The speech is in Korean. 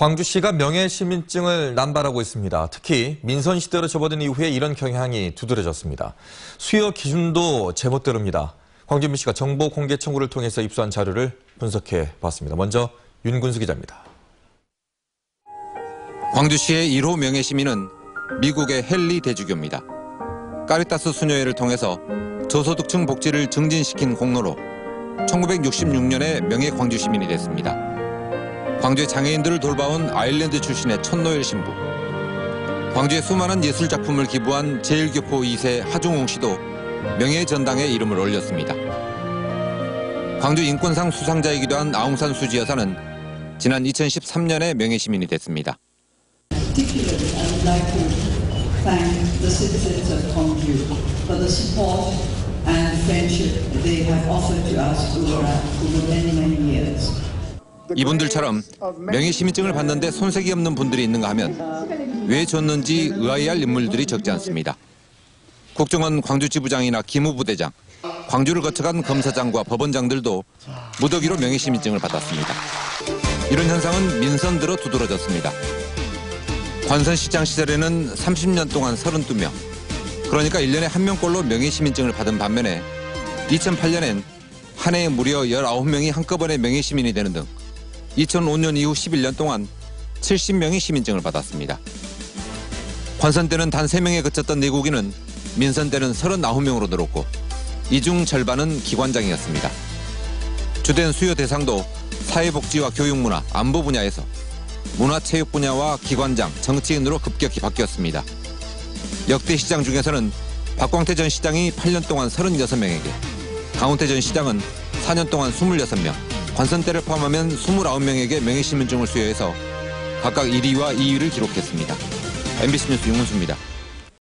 광주시가 명예시민증을 남발하고 있습니다. 특히 민선 시대로 접어든 이후에 이런 경향이 두드러졌습니다. 수요 기준도 제멋대로입니다. 광주민 씨가 정보 공개 청구를 통해서 입수한 자료를 분석해 봤습니다. 먼저 윤군수 기자입니다. 광주시의 1호 명예시민은 미국의 헨리 대주교입니다. 까리타스 수녀회를 통해서 저소득층 복지를 증진시킨 공로로 1966년에 명예 광주 시민이 됐습니다. 광주의 장애인들을 돌봐온 아일랜드 출신의 천노엘 신부. 광주의 수많은 예술 작품을 기부한 제1교포 2세 하중홍 씨도 명예 전당에 이름을 올렸습니다. 광주 인권상 수상자이기도 한 아웅산 수지 여사는 지난 2013년에 명예 시민이 됐습니다. 이분들처럼 명예 시민증을 받는데 손색이 없는 분들이 있는가 하면 왜 줬는지 의아해할 인물들이 적지 않습니다. 국정원 광주지부장이나 기무부대장, 광주를 거쳐간 검사장과 법원장들도 무더기로 명예 시민증을 받았습니다. 이런 현상은 민선 들어 두드러졌습니다. 관선시장 시절에는 30년 동안 32명, 그러니까 1년에 한 명꼴로 명예 시민증을 받은 반면에 2008년엔 한 해에 무려 19명이 한꺼번에 명예 시민이 되는 등 2005년 이후 11년 동안 70명이 시민증을 받았습니다. 관선 때는 단 3명에 그쳤던 내국인은 민선 때는 39명으로 늘었고 이 중 절반은 기관장이었습니다. 주된 수요 대상도 사회복지와 교육문화, 안보 분야에서 문화체육 분야와 기관장, 정치인으로 급격히 바뀌었습니다. 역대 시장 중에서는 박광태 전 시장이 8년 동안 36명에게, 강훈태 전 시장은 4년 동안 26명, 관선대를 포함하면 29명에게 명예시민증을 수여해서 각각 1위와 2위를 기록했습니다. MBC 뉴스 윤문수입니다.